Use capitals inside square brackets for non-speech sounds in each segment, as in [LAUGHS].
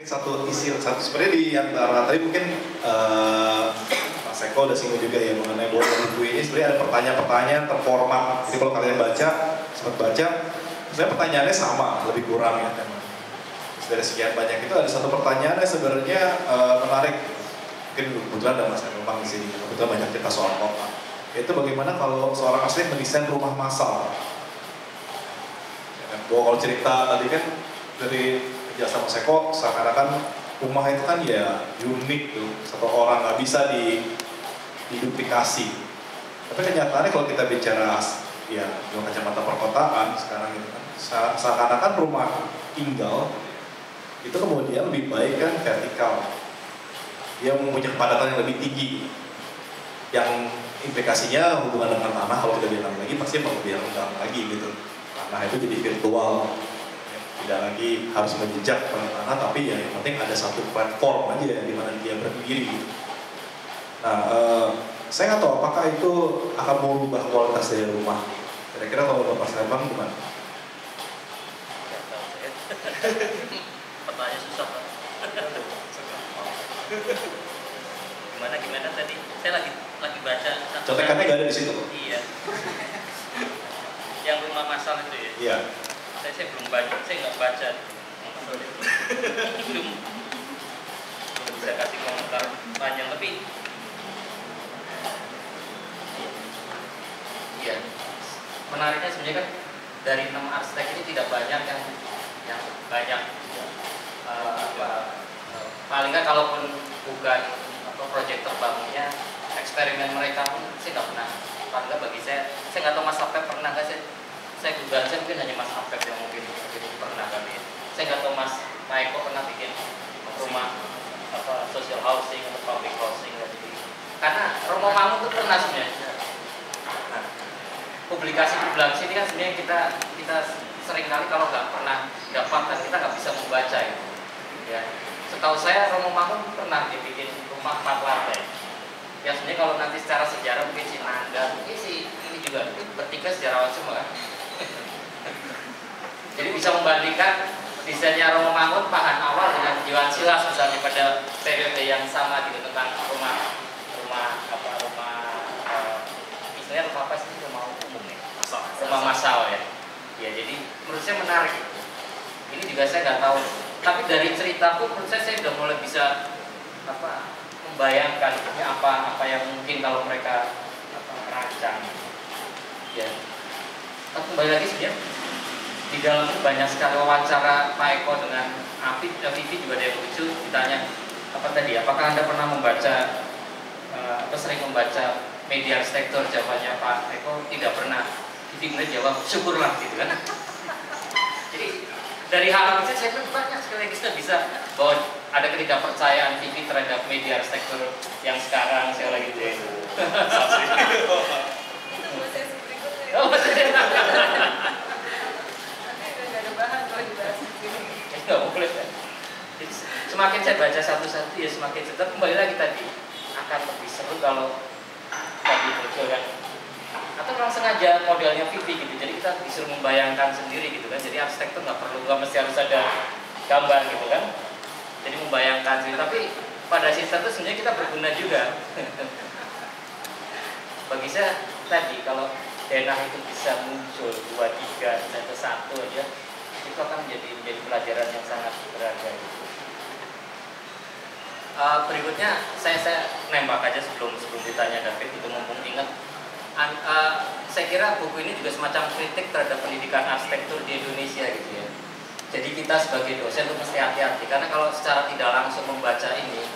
Satu isi satu sebenarnya di antara tadi mungkin uh, Pak Seko udah singgung juga ya mengenai bahwa buku ini sebenarnya ada pertanyaan-pertanyaan terformat. Jadi kalau kalian baca, sempat baca, sebenarnya pertanyaannya sama, lebih kurang ya teman. Dari sekian banyak itu ada satu pertanyaan yang sebenarnya uh, menarik. Mungkin kebetulan ada Mas Emang di sini, kebetulan banyak kita soal kota. Itu bagaimana kalau seorang asli mendesain rumah masal. Ya, kan? kalau cerita tadi kan dari jasa Mas Eko seakan-akan rumah itu kan ya unik tuh. Satu orang nggak bisa di diduplikasi. Tapi kenyataannya kalau kita bicara ya dengan kacamata perkotaan sekarang itu kan seakan-akan rumah tinggal itu kemudian lebih baik kan vertikal. Dia mempunyai kepadatan yang lebih tinggi. Yang implikasinya hubungan dengan tanah kalau kita bilang lagi pasti lebih rendah lagi gitu. Tanah itu jadi virtual tidak lagi harus menjejak pada tanah tapi ya yang penting ada satu platform aja ya, di mana dia berdiri gitu. Nah, uh, saya nggak tahu apakah itu akan merubah kualitas dari rumah. Kira-kira kalau Bapak Sleman gimana? Pertanyaan susah Pak. Gimana gimana tadi? Saya lagi lagi baca. Contekannya nggak ada di situ. Iya. Yang rumah masal itu ya. Iya saya, saya belum baca saya nggak baca. Belum. Belum bisa kasih komentar panjang lebih iya. Menariknya sebenarnya kan dari enam arsitek ini tidak banyak yang yang banyak uh, paling nggak kalaupun bukan atau proyek terbangunnya eksperimen mereka pun saya nggak pernah. Paling bagi saya saya nggak tahu mas Apep pernah nggak sih saya duga saya mungkin hanya Mas Apep yang mungkin, mungkin pernah kali ya. Saya nggak tahu Mas Maiko pernah bikin rumah apa social housing atau public housing jadi karena rumah kamu itu pernah sebenarnya. Nah, publikasi publikasi ini kan sebenarnya kita kita sering kali kalau nggak pernah dapat dan kita nggak bisa membaca itu. Ya, setahu saya Romo Mangun pernah dibikin rumah empat lantai. Ya sebenarnya kalau nanti secara sejarah mungkin si Nanda, mungkin si ini juga bertiga sejarawan semua kan jadi bisa membandingkan desainnya Romo Mangun pahan awal dengan Johan Silas misalnya pada periode yang sama gitu tentang rumah rumah apa rumah uh, istilahnya rumah apa sih? Rumah umum ya? Masal. rumah masal ya. Ya jadi menurut saya menarik. Ini juga saya nggak tahu. Tapi dari cerita pun menurut saya saya sudah mulai bisa apa membayangkan ya, apa apa yang mungkin kalau mereka apa, rancang. Ya. Tapi kembali lagi sebenarnya di dalam banyak sekali wawancara Pak Eko dengan Afif, dan Vivi juga yang lucu ditanya apa tadi, apakah anda pernah membaca uh, atau sering membaca media arsitektur jawabannya Pak Eko? Tidak pernah. Vivi kemudian jawab syukurlah gitu kan. [LAUGHS] Jadi dari hal itu saya pun banyak sekali kita bisa bahwa ada ketidakpercayaan Vivi terhadap media arsitektur yang sekarang saya lagi. Itu [LAUGHS] Oh, nggak boleh kan Jadi, semakin saya baca satu-satu ya semakin seru kembali lagi tadi. Akan lebih seru kalau tadi muncul kan. Atau memang sengaja modelnya Vivi gitu. Jadi kita disuruh membayangkan sendiri gitu kan. Jadi arsitektur nggak perlu nggak mesti harus ada gambar gitu kan. Jadi membayangkan sendiri tapi pada sisi itu sebenarnya kita berguna juga. [LAUGHS] Bagi saya tadi kalau denah itu bisa muncul dua tiga satu satu aja itu akan menjadi menjadi pelajaran yang sangat berharga. Uh, berikutnya saya saya nembak aja sebelum sebelum ditanya David itu mumpung ingat. An, uh, saya kira buku ini juga semacam kritik terhadap pendidikan arsitektur di Indonesia gitu ya. Jadi kita sebagai dosen itu mesti hati-hati karena kalau secara tidak langsung membaca ini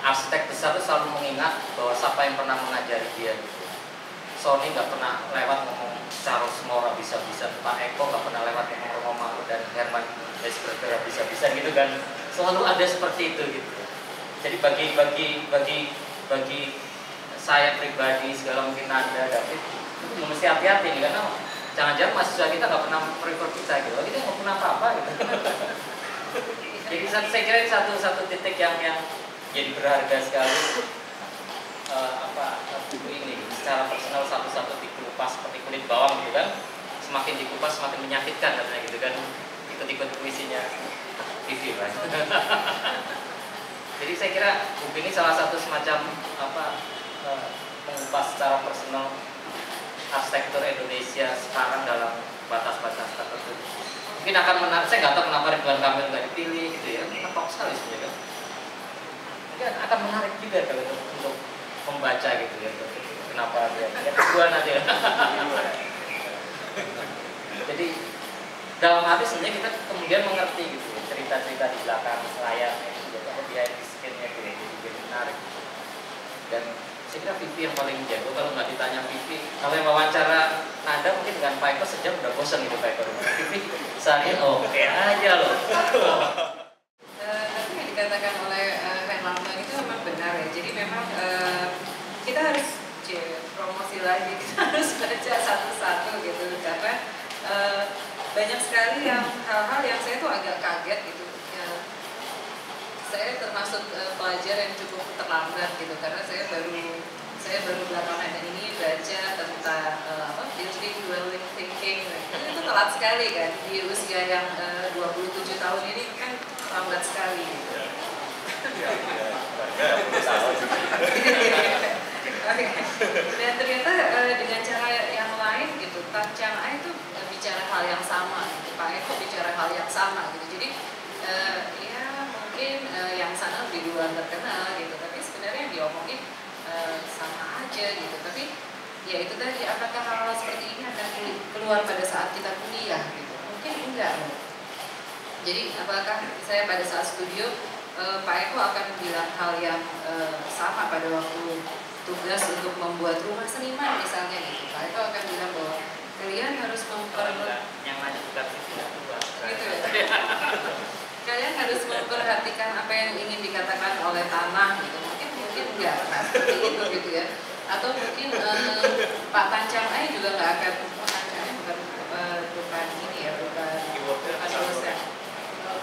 arsitek besar itu selalu mengingat bahwa siapa yang pernah mengajari dia gitu. Sony nggak pernah lewat ngomong Charles Mora bisa-bisa Pak Eko nggak pernah lewat ngomong Romo Malu dan Herman Despertera bisa-bisa gitu kan selalu ada seperti itu gitu jadi bagi bagi bagi bagi saya pribadi segala mungkin anda David itu mesti hati-hati nih karena jangan-jangan mahasiswa kita nggak pernah refer kita gitu. Kita nggak pernah apa-apa gitu. [LAUGHS] Jadi saya kira ini satu satu titik yang yang jadi berharga sekali uh, apa buku ini. Secara personal satu-satu dikupas seperti kulit bawang gitu kan. Semakin dikupas semakin menyakitkan katanya gitu kan. Ikut-ikut puisinya. TV lah. [LAUGHS] Jadi saya kira buku ini salah satu semacam apa mengupas secara personal arsitektur Indonesia sekarang dalam batas-batas tertentu. Mungkin akan menarik, saya nggak tahu kenapa Ridwan Kamil nggak dipilih gitu ya, ngetok sekali sebenarnya. Mungkin akan menarik juga kalau untuk, untuk membaca gitu ya, kenapa dia yang kedua nanti. Ya. [LAUGHS] Jadi dalam arti sebenarnya kita kemudian mengerti gitu ya, cerita-cerita di belakang layar jadi apa behind the scene-nya gitu, jadi menarik. Dan saya kira Vivi yang paling jago kalau nggak ditanya Vivi kalau yang wawancara Nada mungkin dengan Eko sejam udah bosan gitu Eko Vivi seharian oh oke aja loh. Uh, yang dikatakan oleh uh, itu memang benar ya. Jadi memang uh, kita harus promosi lagi [LAUGHS] kita harus baca satu-satu gitu. Karena uh, banyak sekali yang hal-hal yang saya tuh agak kaget gitu saya termasuk uh, pelajar yang cukup terlambat gitu karena saya baru saya baru belakangan ini baca tentang uh, apa building dwelling thinking itu, itu telat sekali kan di usia yang eh, uh, 27 tahun ini kan lambat sekali gitu. [LAUGHS] Dan ternyata uh, dengan cara yang lain gitu, Tancang A itu bicara hal yang sama, gitu. Pak Eko bicara hal yang sama gitu. Jadi uh, duluan terkenal gitu tapi sebenarnya yang diomongin uh, sama aja gitu. Tapi ya itu tadi apakah hal-hal seperti ini akan keluar pada saat kita kuliah gitu? Mungkin enggak. Jadi apakah saya pada saat studio uh, Pak Eko akan bilang hal yang uh, sama pada waktu tugas untuk membuat rumah seniman misalnya gitu? Pak Eko akan bilang bahwa kalian harus memper yang maju gitu ya [LAUGHS] kalian harus memperhatikan apa yang ingin dikatakan oleh tanah gitu. Mungkin mungkin enggak nah, seperti itu gitu ya. Atau mungkin eh, Pak Tancang Ai juga nggak akan oh, Tancang bukan uh, bukan ini ya bukan bukan dosen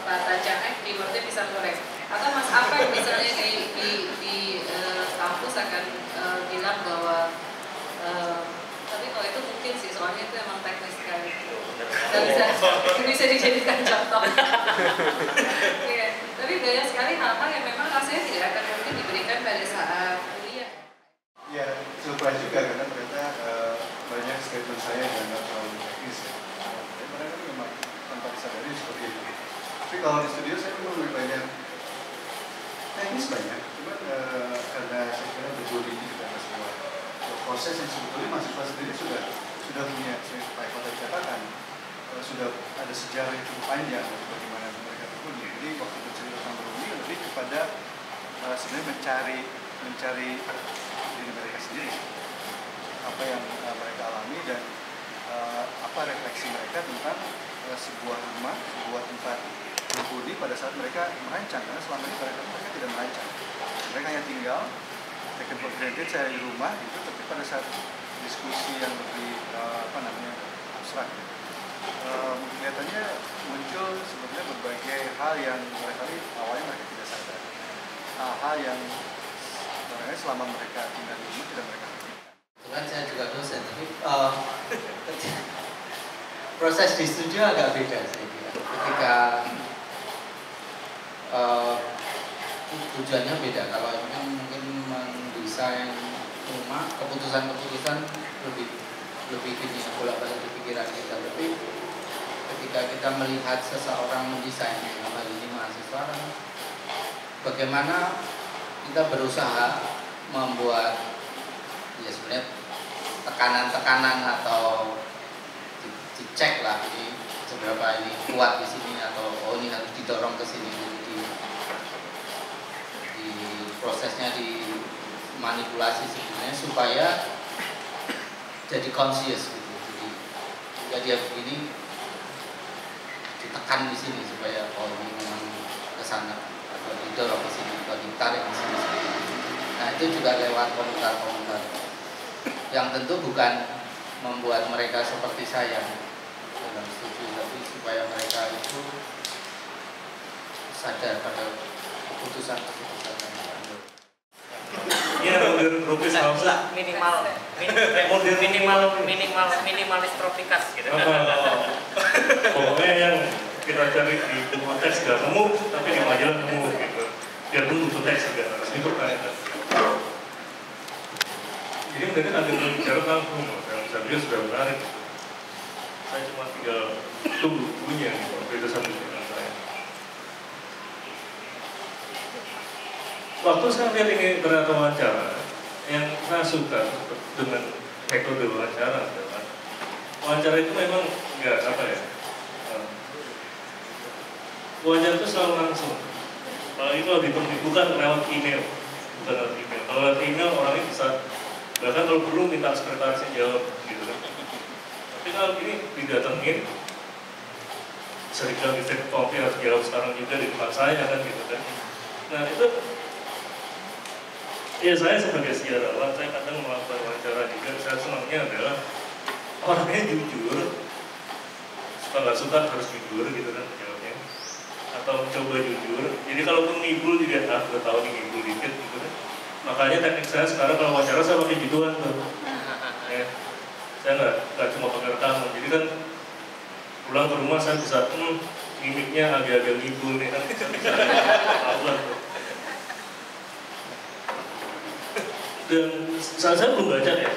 Pak Tancang Ai keywordnya bisa korek atau Mas apa yang misalnya di di, di uh, kampus akan uh, bilang bahwa uh, tapi kalau itu mungkin sih soalnya itu emang teknis sekali bisa. Bisa dijadikan contoh. Ya, tapi banyak sekali hal-hal yang memang rasanya tidak akan mungkin diberikan pada saat kuliah. Ya surprise juga karena ternyata uh, banyak statement saya yang nggak terlalu teknis ya. Tapi mereka memang tanpa disadari seperti itu. Tapi kalau di studio saya memang lebih banyak teknis banyak. Cuman uh, karena saya kira betul ini kita semua. Proses yang sebetulnya mahasiswa sendiri sudah sudah punya saya Pak Eko tadi katakan uh, sudah ada sejarah yang cukup panjang bagaimana mereka berbunyi. Jadi waktu bercerita tentang berbunyi lebih kepada uh, sebenarnya mencari mencari diri mereka sendiri. Apa yang uh, mereka alami dan uh, apa refleksi mereka tentang uh, sebuah rumah, sebuah tempat berbunyi pada saat mereka merancang. Karena selama ini mereka mereka tidak merancang. Mereka hanya tinggal taken for granted saya di rumah itu tapi pada saat diskusi yang lebih uh, apa namanya abstrak um, muncul sebenarnya berbagai hal yang barangkali awalnya mereka tidak sadar hal-hal yang sebenarnya selama mereka tinggal di rumah tidak mereka Kebetulan saya juga dosen, tapi uh, [LAUGHS] proses di studio agak beda saya kira. Ketika uh, tujuannya beda. Kalau ini mungkin mendesain rumah, keputusan-keputusan lebih lebih gini bolak balik di pikiran kita. Tapi ketika kita melihat seseorang mendesain hal ini mahasiswa bagaimana kita berusaha membuat ya sebenarnya tekanan-tekanan atau dicek lah ini seberapa ini kuat di sini atau oh ini harus didorong ke sini. Di, di prosesnya di manipulasi sebenarnya supaya jadi conscious gitu. Jadi jika dia begini ditekan di sini supaya oh ini memang ke sana atau didorong ke sini atau ditarik ke sini. Nah itu juga lewat komentar-komentar yang tentu bukan membuat mereka seperti saya dalam studi tapi supaya mereka itu sadar pada keputusan-keputusan. Iya, mundur rubis nah, minimal mundur. minimal minimal minimalis tropikas gitu. Oh, pokoknya yang kita cari di konteks segala nemu tapi di majalah nemu gitu. Biarpun butuh teks juga harus dipertanyakan jadi mereka ada bicara tentang rumah yang saya sudah menarik. Saya cuma tinggal tunggu punya gitu beda satu dengan saya waktu saya lihat ini ternyata wawancara yang saya suka dengan metode wawancara wawancara itu memang nggak apa ya eh, wawancara itu selalu langsung. Kalau itu ditemui bukan lewat email bukan lewat email. Kalau lewat email orangnya bisa bahkan kalau perlu minta sekretarisnya jawab gitu kan. Tapi kalau ini didatengin sering di take kopi harus jawab sekarang juga di tempat saya kan gitu kan. Nah itu ya saya sebagai sejarawan saya kadang melakukan wawancara juga. Saya senangnya adalah orangnya jujur. Suka nggak suka harus jujur gitu kan jawabnya. Atau coba jujur. Jadi kalaupun ngibul juga ah gue tahu nih ngibul dikit gitu kan. Makanya teknik saya sekarang kalau wawancara saya pakai gituan tuh ya. Saya nggak nggak cuma pakai rekaman. Jadi kan pulang ke rumah saya bisa hmm, mimiknya agak-agak ngibul nih. Nanti ketahuan tuh dan saat saya belum baca ya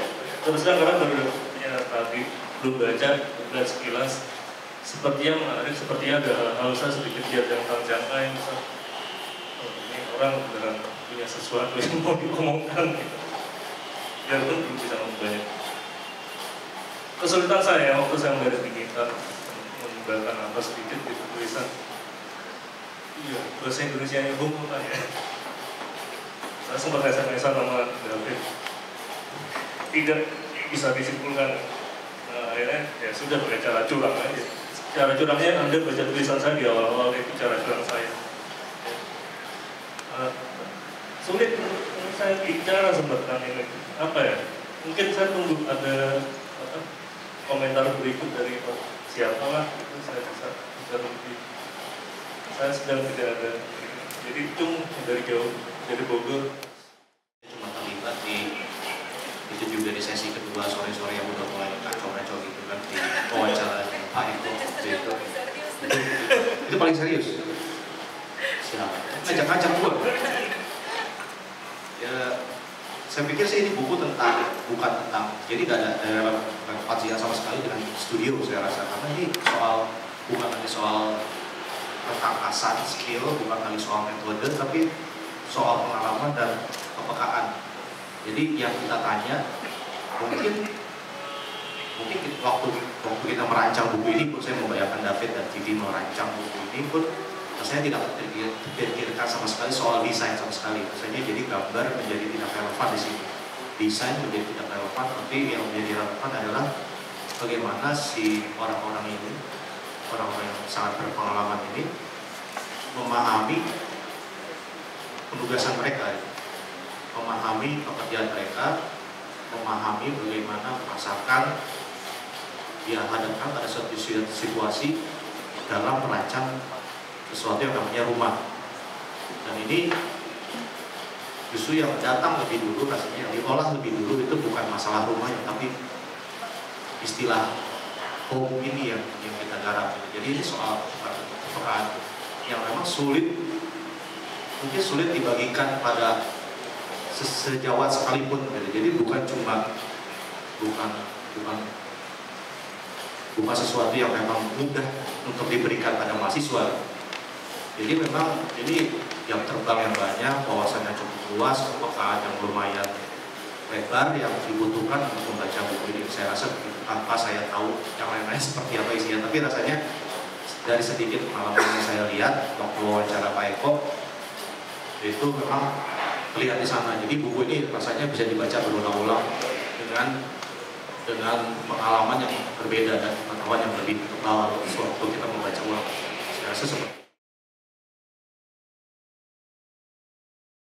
terus terang karena baru punya tadi belum baca dan sekilas sepertinya menarik sepertinya ada hal saya sedikit lihat yang tentang jangka misal oh, ini orang beneran punya sesuatu yang mau diomongkan gitu. Biarpun belum bisa ngomong banyak kesulitan saya waktu saya melihat digital menyebarkan apa sedikit gitu tulisan. Iya bahasa Indonesia nya bung ya saya sempat SMS sama David. Tidak bisa disimpulkan. Nah, akhirnya ya sudah pakai cara curang aja. Cara curangnya anda baca tulisan saya di awal-awal itu cara curang saya. Uh, sulit untuk saya bicara sempat ini. Apa ya? Mungkin saya tunggu ada apa, komentar berikut dari siapa lah itu saya bisa bisa lebih. Saya sedang tidak ada. Jadi cung dari jauh dari Bogor. Cuma terlibat di itu juga di sesi kedua sore-sore yang udah mulai kacau-kacau gitu kan di wawancara Pak Eko itu itu, itu paling serius. Siapa? Ngajak-ngajak gua. Ya saya pikir sih ini buku tentang bukan tentang jadi gak ada relevansinya sama sekali dengan studio saya rasa. Karena ini soal bukan hanya soal ketangkasan skill bukan hanya soal metode tapi soal pengalaman dan kepekaan. Jadi yang kita tanya mungkin mungkin waktu waktu kita merancang buku ini pun saya membayangkan David dan Vivi merancang buku ini pun saya tidak terpikir- terpikirkan sama sekali soal desain sama sekali. Rasanya jadi gambar menjadi tidak relevan di sini desain menjadi tidak relevan tapi yang menjadi relevan adalah bagaimana si orang-orang ini orang-orang yang sangat berpengalaman ini memahami penugasan mereka memahami pekerjaan mereka memahami bagaimana merasakan dia hadapkan pada suatu situasi dalam merancang sesuatu yang namanya rumah. Dan ini justru yang datang lebih dulu rasanya yang diolah lebih dulu itu bukan masalah rumahnya tapi istilah home ini yang, yang kita garap. Jadi ini soal kepekaan yang memang sulit mungkin sulit dibagikan pada se- sejawat sekalipun gitu. jadi bukan cuma bukan bukan bukan sesuatu yang memang mudah untuk diberikan pada mahasiswa jadi memang ini yang terbang yang banyak wawasannya cukup luas kepekaan yang lumayan lebar yang dibutuhkan untuk membaca buku ini saya rasa tanpa saya tahu yang lain-lain seperti apa isinya tapi rasanya dari sedikit pengalaman yang saya lihat waktu wawancara Pak Eko itu memang terlihat di sana. Jadi buku ini rasanya bisa dibaca berulang-ulang dengan dengan pengalaman yang berbeda dan pengetahuan yang lebih tebal sewaktu kita membaca ulang. Saya rasa seperti